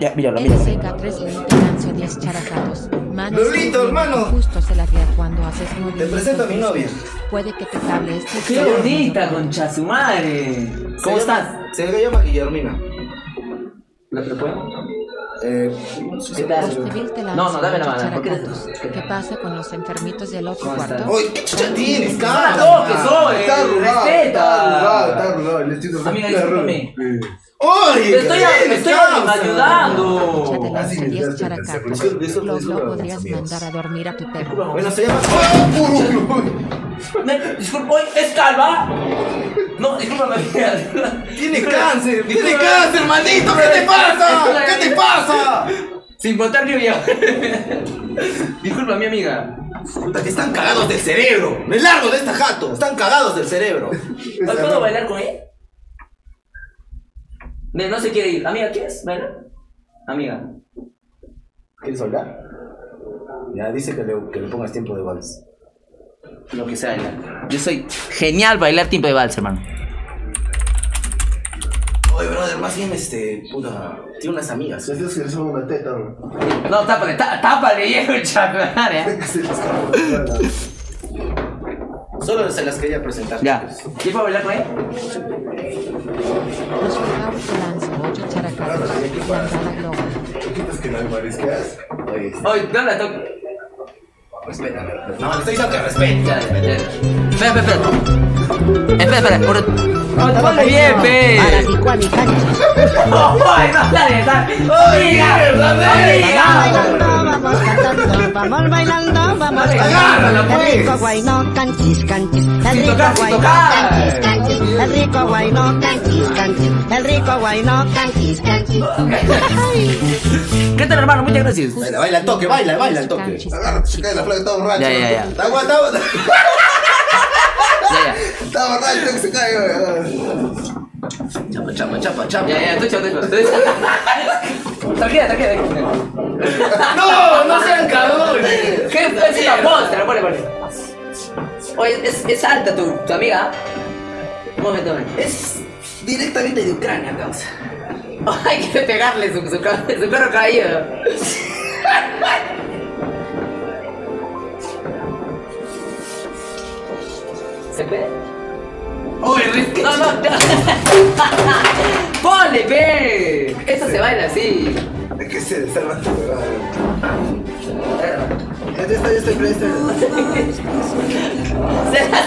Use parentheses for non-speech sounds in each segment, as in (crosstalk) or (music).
Ya, míralo, míralo. LCK 3000 lanzó 10 characatos. Manos Lolito, con hermano. Justo se la cuando haces Te presento a mi novia. Puede que te cable este ¡Qué bonita, concha su madre! ¿Cómo Se estás? llama- Se llama Guillermina. ¿Lo, lo puedo? Eh, ¿Qué No, no, dame la 8 mano. ¿Por qué characatos. ¿Qué pasa con los enfermitos del otro cuarto? Oye, ¿qué chucha tienes, cara? toque, soy. Está arrugado, está arrugado, está arrugado, Amiga, está arrugado. discúlpame. Oye, Te estoy, ¿qué me estoy ayudando. Ah, lanza sí, 10 disculpa, characatos. disculpa, disculpa, Lo, disculpa, lo podrías mandar a dormir a tu perro. Bueno, se llama. Me, disculpa, oye, ¿es calva? No, discúlpame, amiga. Tiene cáncer, tiene cáncer, maldito, ¿qué te pasa? ¿Qué te pasa? Sin botar lluvia. (laughs) Disculpa, mi amiga. Puta, que están cagados del cerebro. Me largo de esta jato, están cagados del cerebro. ¿Puedo bailar con él? No, no se quiere ir. Amiga, ¿quieres bailar? Amiga. ¿Quieres hablar? Ya dice que le, que le pongas tiempo de vals. Lo que sea bailar. Yo soy genial bailar tiempo de vals, hermano. Oye, brother, más bien este. Puta. Tiene unas amigas. Digo que son una teta, ¿no? No, tápale, tá- tápale, viejo (laughs) chaval, ¿eh? (laughs) Solo se las quería presentar. Ya. ¿Quieres bailar con él? Los jugadores te lanzan 8 characatos. Mandar a Globo. Chiquitas que no hay marisqueas. Oye, Oye, dale la toque. Respétame. No, estoy diciendo que respete. Espera, espera, espera. Espera, espera. por- Oh, ponle bien, pe. Para ti, Juani, cancha. Ay, no, dale. Amiga, amiga. Vamos cantando, vamos bailando, vamos cantando. pues. El rico guayno, canchis, canchis. El rico guayno, tocar. canchis, canchis. El rico guayno, canchis, canchis. El rico guayno, canchis, canchis. ¿Qué tal, hermano? Muchas gracias. Baila, baila al toque, baila, baila al toque. Se cae la flaca, está borracho. Ya, ya, ya. Está borracho que se cae, güey. Chapa, chapa, chapa, chapa. Ya, ya, tú chao, tú. Tranquila, tranquila. No, no sean cabrones. ¿Qué? Es una postra, ponle, ponle. Oye, es, es alta tu, tu amiga. Un momento, un momento. Es directamente de Ucrania, causa. (laughs) Hay que pegarle su, su, su perro caído. ¿Se puede? Oye, Riz, No, no, no. (laughs) Ponle, ve. Eso se baila así. ¿De qué se desarma tu huevada? Ya está, ya estoy presto. (laughs) Se las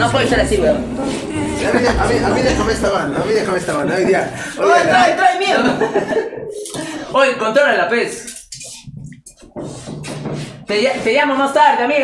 No puede ser así, weón. A mí, a mí, a mí déjame esta banda, a mí déjame esta banda, hoy día. Hoy Oye, trae, trae mierda. Oye, controla la pez. Te, te llamo más tarde, amiga.